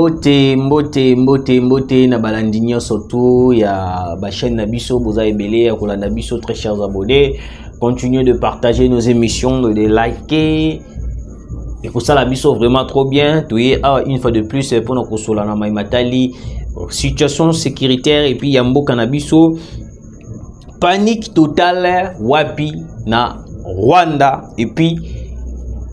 mbote mbote mbote mbote na balandi nyonso tu ya bachaîne na biso boza ebele ya kolanda biso très chers abonnés. Continuez de partager nos émissions de les liker. Ekosala biso vraiment trop bien. Toye awa une fois de plus mpona kosola na mai matali. Situation sécuritaire et puis ya mboka panique totale wapi na rwanda. Et puis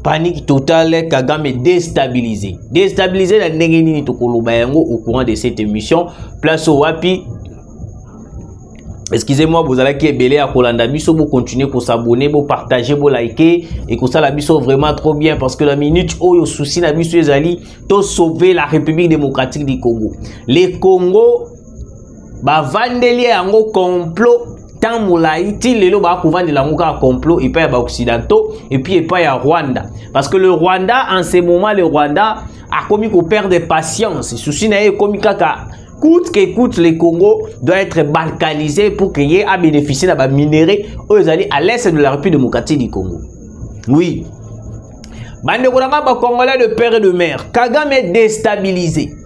panique totale kagame déstabilisé. Déstabilisé na ndenge nini tokoloba au courant de cette émission. Place wapi. Excusez-moi bozalaki ebele ya kolanda biso bocontinue kosabone bopartage bolike ekosala biso vraiment trop bien parce que la minute oyo souci na biso ezali tosauve la république démocratique du congo. Le congo bavandeli yango complot temps molai ti lelo bakovandela yango kaka complot epai ya baoccidentaux epuis epai ya rwanda. Parce que le rwanda en ce moment le rwanda akomi koperdre patience. Susi na ye ekomi kaka coûte que coûte le congo doit être balkanisé pour que ye abénéficie na baminéré oyo ezali à l'est de la république démocratique du congo. Oui. Bandeko na nga bacongolais de père et de mère. Kagame déstabilisé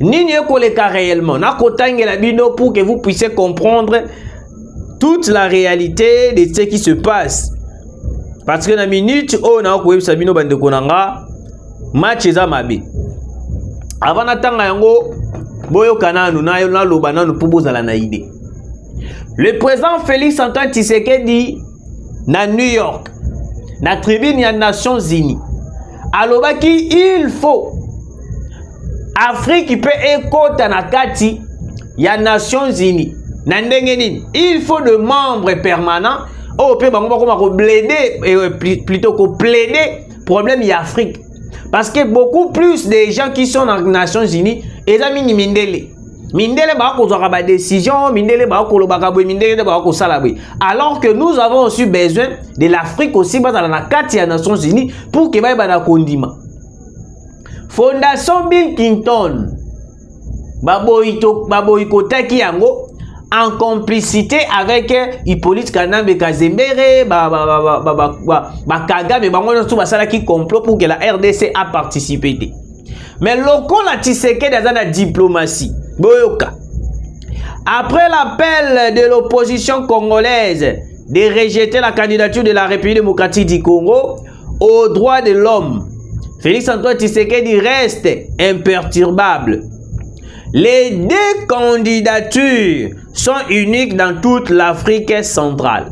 nini ekoleka réellement? Nakotangela bino pour que vous puissiez comprendre toute la réalité de ce qui se passe. Parce que na minute oyo nakoyebisa bino bandeko na nga match eza mabe. Avant natanga yango boyoka nanu naloba nanu mpo bozala na ide le président félix antoine tshisekedi na new york na tribune ya nations unies alobaki il faut afrique mpe ekɔta na kati ya nations unies. Na ndenge il faut de membre permanent oyo mpe bango bakoma koblede plutôt koplaide problème ya afrique. Parce que beaucoup plus de gens qui sont na nations unies eza mingi mindele. Mindele bakozwaka badécision mindele bakolobaka boye mindele nde bakosala alors que nous avons aussi besoin de l'afrique aussi bazala na kati ya nations unies pour ke bayeba na kondima fondation bill clinton baboyi yango en complicité avec hippolyte kanambe kazembere bakagame bango nyonso basalaki complot pour que la rdc a participé. Mais lokola tshisekedi aza na diplomatie boyoka. Après l'appel de l'opposition congolaise de rejeter la candidature de la république démocratique du congo aux droits de l'homme Félix Antoine Tshisekedi reste imperturbable. Les deux candidatures sont uniques dans toute l'Afrique centrale.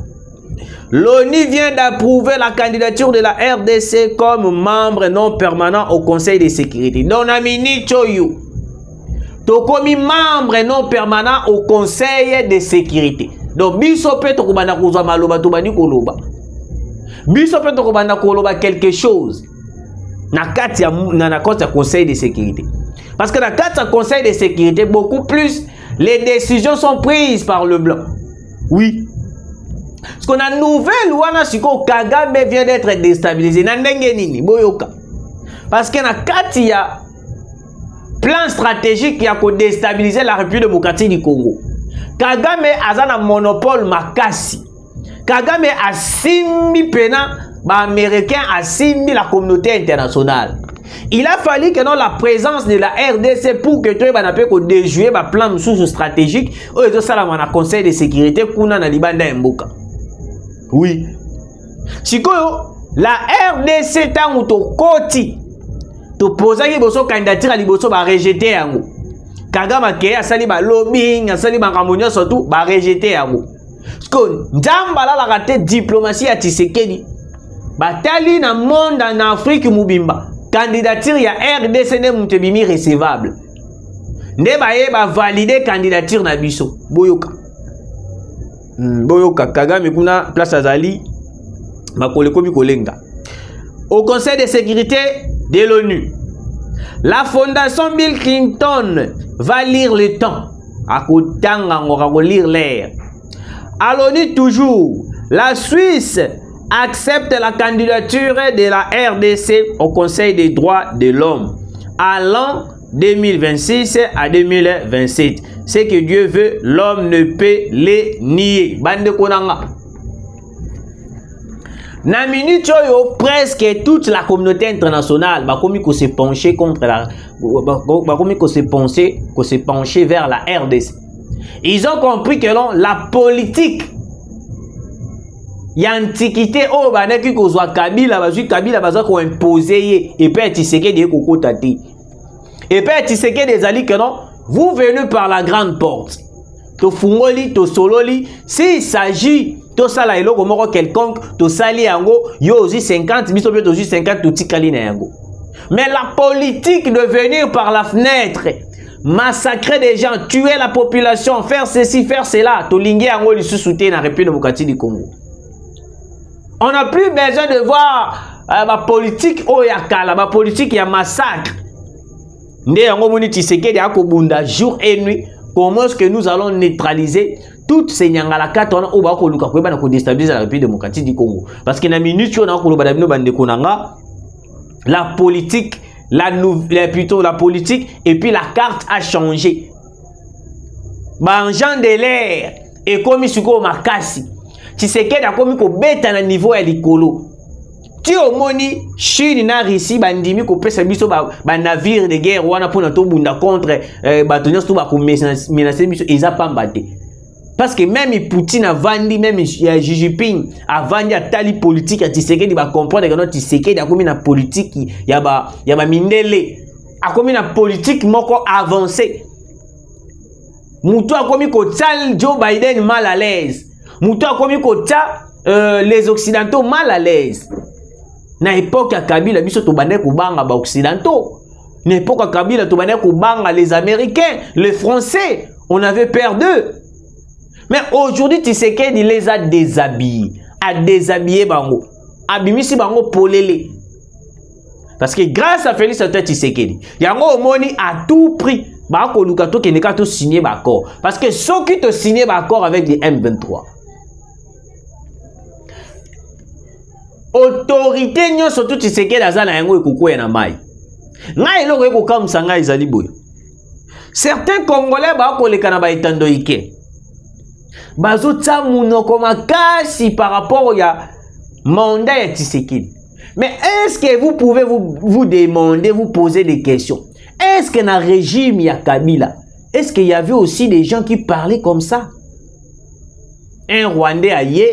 L'ONU vient d'approuver la candidature de la RDC comme membre non permanent au Conseil de sécurité. Donc, Namini Choyu, tokomi membre non permanent au Conseil de sécurité. Donc, biso pe tokobanda kozwa maloba koloba quelque chose. Na kati ya na, na conseil de sécurité. Parce que na kati ya conseil de sécurité beaucoup plus les décisions sont prises par le blanc. Oui. Parce que na nouvelle wana sikoyo kagame vient d'être déstabilisé. Na ndenge nini? Boyoka. Parce que na kati ya plan stratégique ya kodéstabiliser la république démocratique du congo kagame aza na monopole makasi. Kagame asimbi pena américain asimbi la communauté internationale. Il a fallu que non la présence de la rdc pour que toyebana mpe kodéjouer baplan mosusu stratégique oyo ezosalama na conseil de sécurité kuna na libanda ya mboka. Oui. Sikoyo la rdc ntango tokoti topozaki liboso candidature ya liboso barejete yango. Kagame akeye asali balobing asali makambo nyonso tu barejete yango. Sikoyo nzambe alalaka te diplomatie ya tisekedi batali na monde na afrique mobimba candidature ya rdc nde moto ebimi recevable. Nde baye bavalide candidature na biso. Boyoka. Mm, boyoka. Kagame kuna place azali makolo ekomi kolenga. Au conseil de sécurité de l'onu la fondation bill clinton va lire le temps. Akotanga ngo akolire l'air. À l'onu toujours la suisse accepte la candidature de la RDC au Conseil des droits de l'homme allant 2026 à 2027. Ce que Dieu veut, l'homme ne peut les nier. Bande konanga. na minute oyo presque toute la communauté internationale bakomi kose pencher contre la vers la RDC ils ont compris que la politique ya antiquité. Oyo bandaki kozwa kabila? Bazwi kabila baza koimpose ye epe ya tisekedi ye kokota te epe ya tisekedi ezali ke non vous venez par la grande porte. Tofungoli tosololi s'il s'agit tosala eloko moko quelconque tosali yango yo ozwi 50 biso mpe tozwi 50 totikali na yango. Mais la politique de venir par la fenêtre massacrer des gens tuer la population faire ceci faire cela tolingi yango lisusu te na république démocratique du congo on n'a plus besoin de voir euh, bapolitique oyo ya kala bapolitique ya massacre. Nde yango moni tisekedi jour et nuit comment est-ce que nous allons neutraliser toutes ces nyangalakata wana oyo bakoluka koyeba na kodestabilise la république démocratique du congo? Parce que na minute oyo nakoloba na bino bandeko na nga la politique la, la, plutôt la politique et puis la carte a changé. Baagent de l'air ekomi sikoyo makasi tshisekedi akomi kobeta na niveau ya likolo. Ti omoni chine na russie bandimi kopesa biso banavire ba de guerre wana mpona tobunda contre eh, bato nyonso to bakomenase biso eza pamba te. Parce que même poutine avandi même ya jijiping avandi atali politike ya tisekedi bacomprendre keno tisekedi akomi na politike ya bamindele ba akomi na politike moko avance mutu akomi kotia joe biden mal à l'aise mutu akomi kotia euh, les occidentaux mal à l'aise. Na époque ya kabila biso tobandaki kobanga baoccidentaux na époque ya kabila tobandaki kobanga les américains les français. On avait peur d'eux. Mais aujourd'hui tisekedi les a déshabillés. Adéshabillé bango. Abimisi bango polele parce que grâce à félix antoine tisekedi yango omoni à tout prix bakoluka tokende kaka tosigne baaccord parce que soki tosigne baaccord avec les m23 autorité nyonso tu tisekedi aza na yango ekokwea na mai ngai eloko ekokamwisa ngai ezali certains congolais bakoleka na baetando ike. Bazotia munoko makasi par rapport ya mandat ya mais est-ce que vous pouvez vous, vous demander vous poser des questions? Est-ce que na régime ya kabila est-ce qu'il y avait aussi des gens qui parlaient comme ça? Un rwandais aye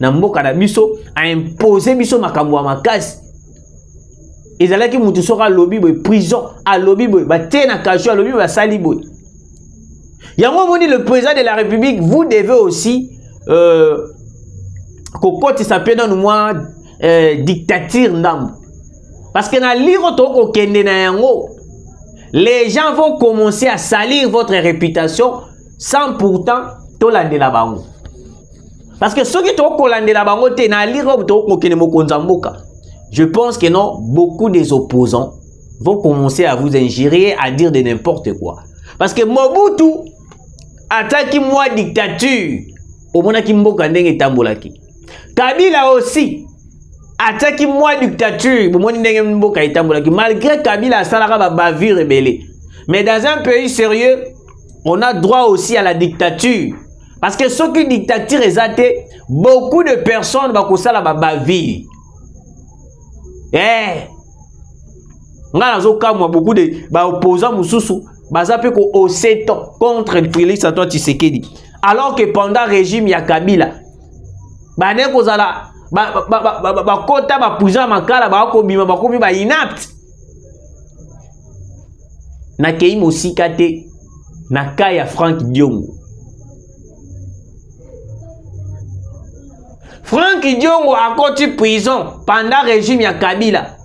na mboka na biso aimpose biso makambo ya makasi. Ezalaki mutu soki alobi prison alobi boye batie na kasho alobi boye basali boye. Yango omoni le président de la république vous devez aussi euh, kokotisa mpe nanu mwa euh, dictature ndambo. Parce que na liro tokokende na yango les gens vont commencer à salir votre réputation sans pourtant tolandela bango parce que tokolandela bango te na liro tokokende mokonzi ya je pense que non beaucoup des opposants vont commencer à vous ingérer à dire de n'importe quoi. Parce que mobutu ataki mwa dictature. Omonaki mboka ndenge etambolaki kabila aussi atiaki mwa dictature. Bomoni ndenge mboka etambolaki malgré kabila asalaka babavure ebele mais dans un pays sérieux on a droit aussi à la dictature parce que soki dictature eza te beaucoup de personnes bakosala babavire eh? Ngai nazokamwa beaucoup de baopposant mosusu baza mpe kohausse contre félix antoine tshisekedi. Alors que pendant régime ya kabila bane kozala bakota bapuisa makala bakobima bakomi bainapte nakei mosika te na ka ya frank diongo frank diongo akoti prison pendant régime ya kabila.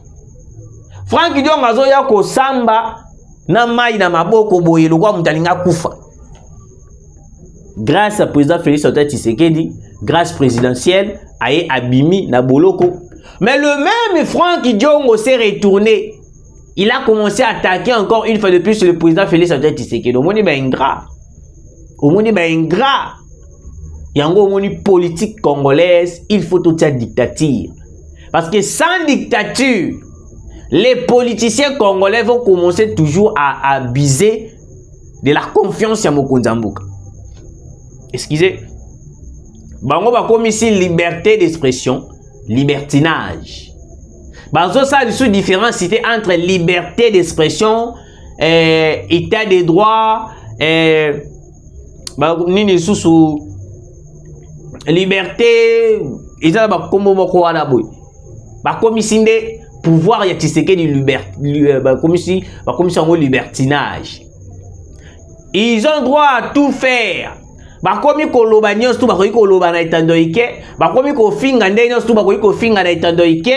Frank diongo azoya kosamba na mai na maboko boye lokwa moto alingi akufa grâce à président félix antoine tshisekedi grâce présidentielle aye abimi na boloko. Mais le même frank diongo s'est retourné. Il a commencé à attaquer encore une fois de plus le président félix antoine tshisekedi. Omoni baingrat omoni baingrat yango omoni politique congolaise il faut totia dictature. Parce que sans dictature les politiciens congolais vont commencer toujours à abuser de la confiance ya mokonzi ya mboka. Excusez. Bango liberté d'expression libertinage. Bazosala lisusu différencité entre liberté d'expression eh, état de droit eh, nini liberté. Eza na bakombo moko wana boye bakomisi nde pouvoir ya tshisekedi bakomisi bakomisi yango libertinage. Ils ont droit à tout faire. Bakomi koloba nyonso tu bakoki koloba na etando ike bakomi kofinga nde nyonso tu bakoki kofinga na etando ike.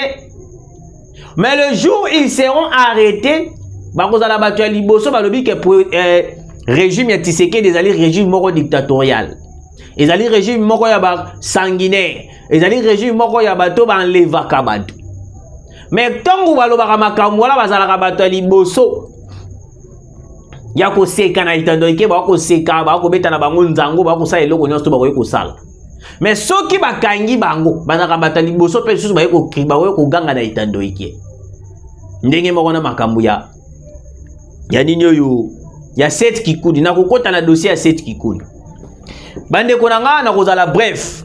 Mais le jour ils seront arrêtés bakozala bato ya liboso balobi ke eh, régime ya tisekedi ezali régime moko dictatorial ezali régime moko ya basanguinaire ezali régime moko ya bato banlevaka bato. Me ntongo balobaka makambo wana bazalaka bato ya liboso ya koseka na etando eke bakoseka bakobeta na bango nzango bakosala eloko nyonso to bakoki kosala. Me soki bakangi bango bazalaka bato ya liboso mpe lisusu bakoki koganga na etando eke. Ndenge moko na makambo ya ya nini oyo? Ya set kikudi nakokɔta na dossier ya set kikudi bandeko na ngai bref.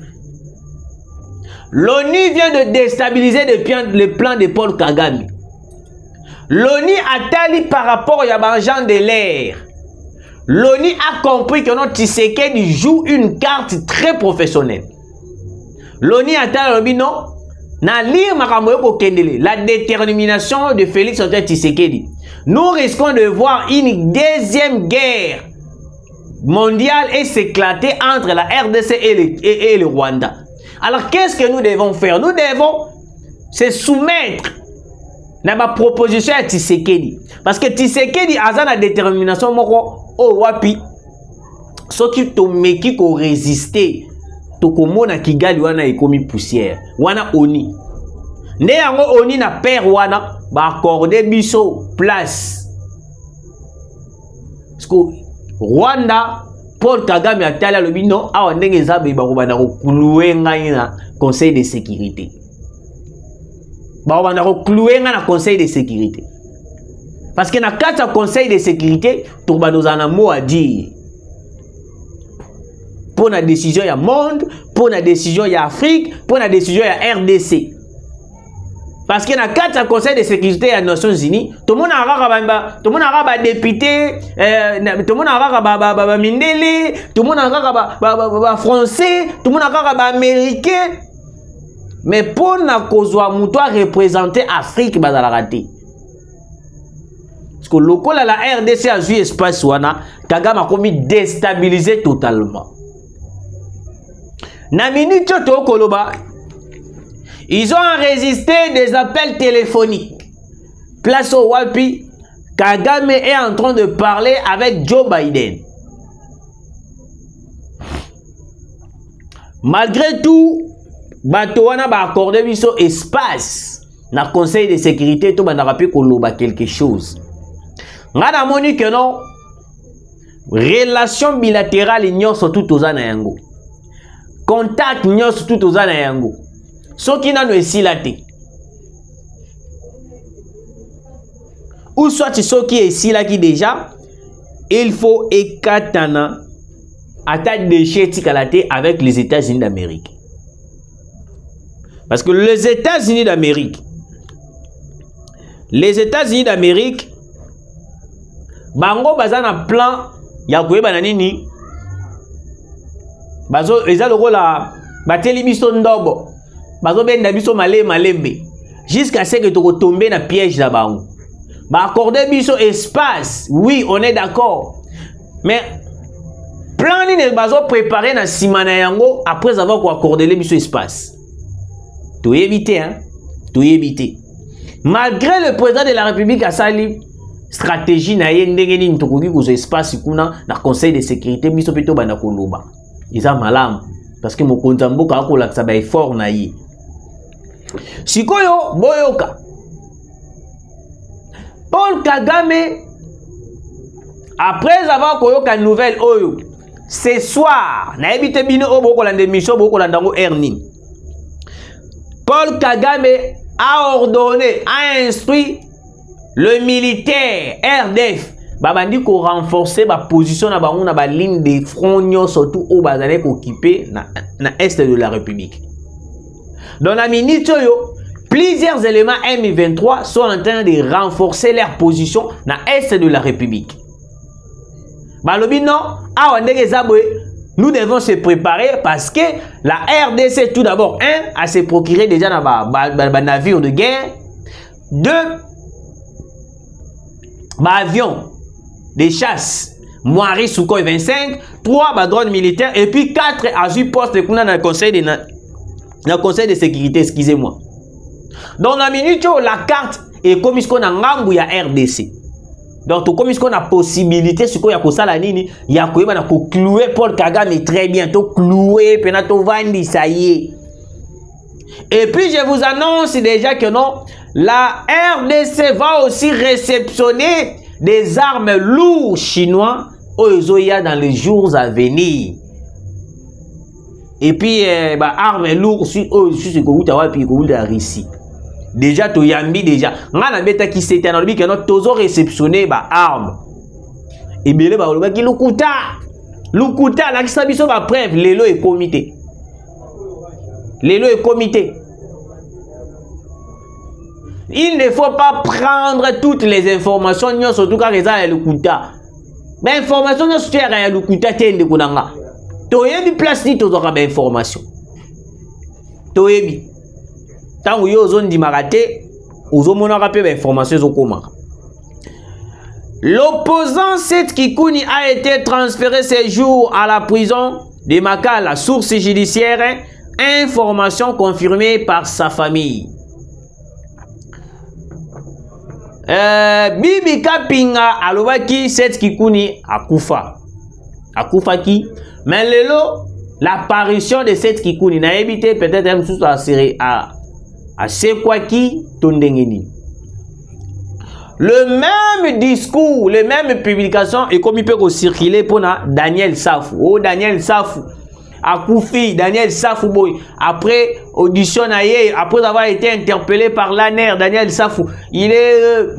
l'ONU vient de déstabiliser le plan de Paul Kagame. l'ONU atali par rapport à Banjan de l'air. l'ONU a compris que notre Tshisekedi joue une carte très professionnelle. l'ONU atali alobi non. Na lire makambo la détermination de Félix Antoine nous risquons de voir une deuxième guerre mondiale et s'éclater entre la RDC et le, Rwanda. Alors qu'est-ce que nous devons faire? Nous devons se soumettre ma proposition à Tshisekedi. Parce que Tshisekedi a la détermination moko o wapi soki tomeki ko résister tokomona kigali wana ekomi poussière wana oni nde yango oni na père wana baakorde biso place rwanda paul kagame atali alobi no awa ndenge eza boye bakobanda koklue ngai na conseil de sécurité. Bakobanda koklue ngai na conseil de sécurité. Parce que na kati ya conseil de sécurité tokobanda ozala na mot à dire. Mpo na décision ya monde mpo na décision ya afrique mpo na décision ya rdc parce que na kati ya conseil de sécurité ya nations unies tomonaka kaka tomonaka badepute tomonaka kaka bamindele tomonaka kaka bafrançais tomonaka kaka baaméricain mais mpo na kozwa moto areprésente afrique bazalaka te parce que lokola la rdc azwi espace wana kagame akomi déstabilise totalement. Na minute oyo tokoloba ils ont enregistré des appels téléphoniques. Place au wapi kagame est en train de parler avec joe biden. Malgré tout bato wana baakorde biso espace na conseil de sécurité tobandaka mpe koloba quelque chose. Ngai namoni ke non relation bilatérale nyonso tu toza na yango. Contact nyonso tu toza na yango soki nano esila te. Ou soit soki esilaki déjà il faut ekatana ata déchet etikala te avec les états-unis d'amérique. Parce que les états-unis d'amérique les états-unis d'amérique bango baza na plan ya koyeba na nini? Bazo eza lokola bateli biso ndobo bazobenda biso malembe malembe. Jusqu'à ce que tokotombe na piège na bango baakorde biso espace. Oui on est d'accord. Mais plan nini bazoprépare na nsima yango après avoir koakordele biso espace? Toyebi te toyebi te malgré le président de la république asali stratégie na ye ndenge nini tokoki kozwa espace kuna na conseil de sécurité biso mpe tobanda koloba. Eza malamu. Parce que mokonzi ya mboka akolakisa baeffort na ye sikoyo boyoka. Paul kagame après avoir koyoka nouvelle oyo ce soir nayebi te bino oyo bokolanda émission bokolanda yango air nini paul kagame a ordonné a instruit le militaire rdf babandi korenforce baposition na bango na baligne de front nyonso tu oyo bazali kokipe na, na est de la république Dans la minute, plusieurs éléments M23 sont en train de renforcer leur position dans l'Est de la République. Non, nous devons se préparer parce que la RDC, tout d'abord, un, a se procuré déjà dans un navire de guerre. Deux, avion de chasse Moari Sukhoi 25, 3 bah, drones militaires et puis 4 azu postes dans le conseil de, le conseil de sécurité, excusez-moi. Dans la minute, la carte est comme ce qu'on a ngambu ya RDC. Donc, ce qu'on a possibilité, ce qu'on a pour ça la nini, il y a quoi a clouer Paul Kagame très bientôt, clouer, penato vandi, ça y est. Et puis, je vous annonce déjà que non, la RDC va aussi réceptionner des armes lourdes chinois oyo dans les jours à venir et puis eh, bah, armes lourdes oyo susu ekowuta wapi ekowuta Russie. Déjà toyambi déjà. Nga nabetaki sete nalobi keno tozo réceptionne baarme ebele balobaki lukuta. Lukuta alakisa biso bapreuve lelo ekomi te lelo ekomi te il ne faut pas prendre toutes les informations nyonso tu kaka eza ya lokuta bainformation nyonso toyaka ya lokuta te ndeko na nga toyebi place nini tozwaka bainformation toyebi ntango yo ozondimaka te ozomonaka mpe bainformation ezokomaka L'opposant Seth Kikuni a été transféré ces jours à la prison de Makala, source judiciaire, information confirmée par sa famille. Bibi kapinga alobaki set kikuni akufa. Akufaki mais lelo l'apparition de set kikuni nayebi te peut-être mosusu asekwaki to ndenge nini le même discours le même publication ekomi mpe kocircule mpona daniel safu o oh, daniel safu akufi Daniel Safou boy. Après audition après avoir été interpellé par l'ANER Daniel Safou il est euh,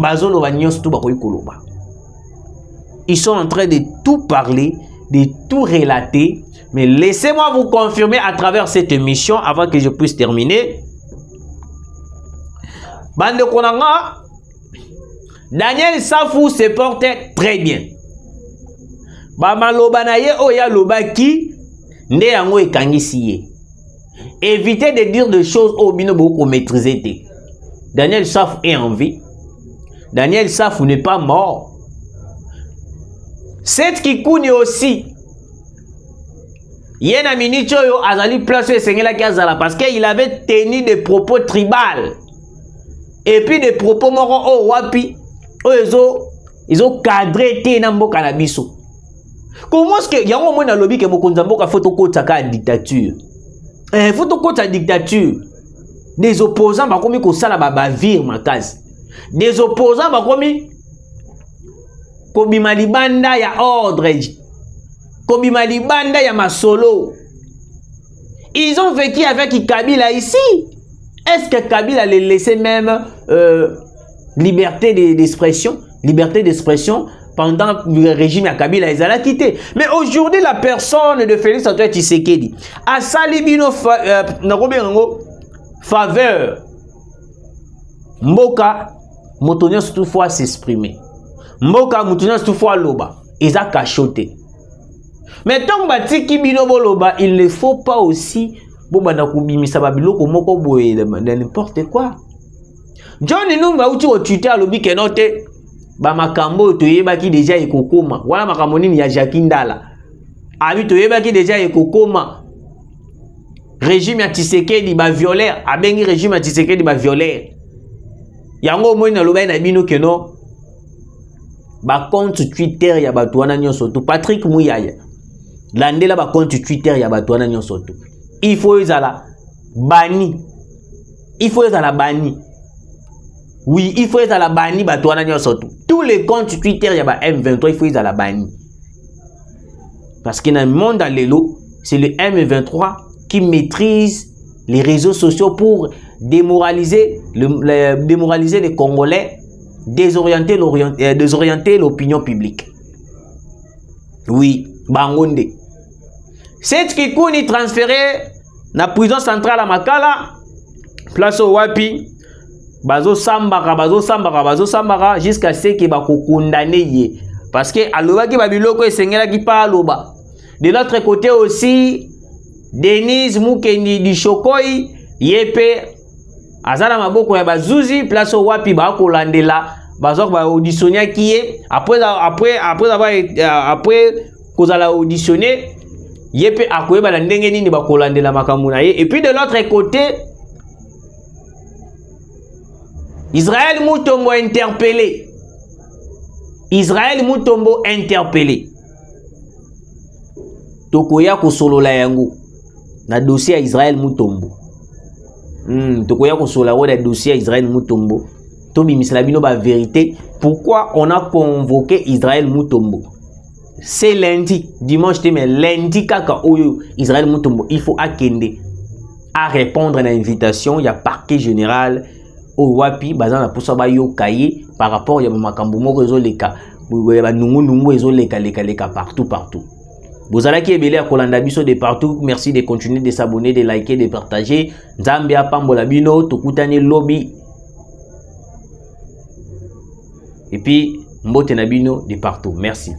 ils sont en train de tout parler de tout relater mais laissez-moi vous confirmer à travers cette émission avant que je puisse terminer. Bande konanga Daniel Safou se portait très bien. Bamaloba na ye oyo alobaki nde yango ekangisi ye. Évitez de dire des choses oyo bino bokomaîtrise te. Daniel saf est en vie. Daniel saf n'est pas mort set kikuni aussi. Ye na miniti oyo azali place oyo esengelaki azala parce que il avait tenu des propos tribal et puis des propos moko oyo wapi oyo ezocadre te na mboka na biso. Que yango omoi nalobi ke mokonzi ya mboka fo tokotisa kaka dictature. Eh, fo tokotisa dictature. Des opposants bakomi kosala bavire makasi. Des opposants bakomi kobima libanda ya ordre. Kobima libanda ya masolo. Ils ont vécu avec kabila ici. Est-ce que kabila les laissait même euh, liberté d'expression liberté d'expression pendant le régime ya Kabila? Ezalaki te mais aujourd'hui la personne de Félix Antoine Tshisekedi asali bino fa, euh, faveur. Mboka moto nyonso toutefois s'exprimer mboka moto nyonso toutefois aloba eza kasho te. Mais ntango batiki bino boloba il ne faut pas aussi bobanda kobimisa babiloko moko boye na n'importe quoi. John numba auti kotwite alobi keno te bamakambo oyo toyebaki deja ekokoma. Wana makambo nini ya jaki ndala? Abi toyebaki deja ekokoma. Régime ya tisekedi baviolere abengi régime ya tisekedi baviolere yango omoni nalobaki na bino keno bacompte twitter ya bato wana nyonso to patrik muyaya. Landela bacompte twitter ya bato wana nyonso to il faut ezala bani il faut ezala bani oui il faut ezala bani bato wana nyonso tu. Tous les comptes twitter ya ba m23 il faut ezala bani parce que dans le monde lelo c'est le m23 qui maîtrise les réseaux sociaux pour démoraliser les congolais désorienter euh, désorienter l'opinion publique. Oui bangonde. Cette kikuni transféré na prison centrale à makala place oyo wapi bazosambaka bazosambaka bazosambaka jusqu'à ce ke bakokondane ye. Parce que alobaki babiloko esengelaki mpa aloba. De l'autre côté aussi denise mukendi dishokoi ye mpe aza na maboko ya bazuzi place oyo wapi bakolandela bazwaka baauditionniaki ye. Après, kozala auditionné ye mpe akoyeba na ndenge nini bakolandela makambo na ye. Et puis de l'autre côté israel mutombo interpellé. Israel mutombo interpellé. Tokoya kosolola yango na dossier ya israel mutombo mm, tokoya na dossier ya israel mutombo. Tobimisela bino bavérité pourquoi on a convoqué israel mutombo? C'est lundi dimanche lundi kaka oyo israel mutombo il faut akende. À répondre na invitation ya parquet général oyo wapi baza na mposa bayoka ye par rapport ya bamakambo moko ezoleka banungunungu ezolekalekaleka partout partout bozalaki ebele ya kolanda biso de partout. Merci de continuer de s'abonner de liker de partager. Nzambe apambola bino tokutani lobi. Et puis mbote na bino de partout. Merci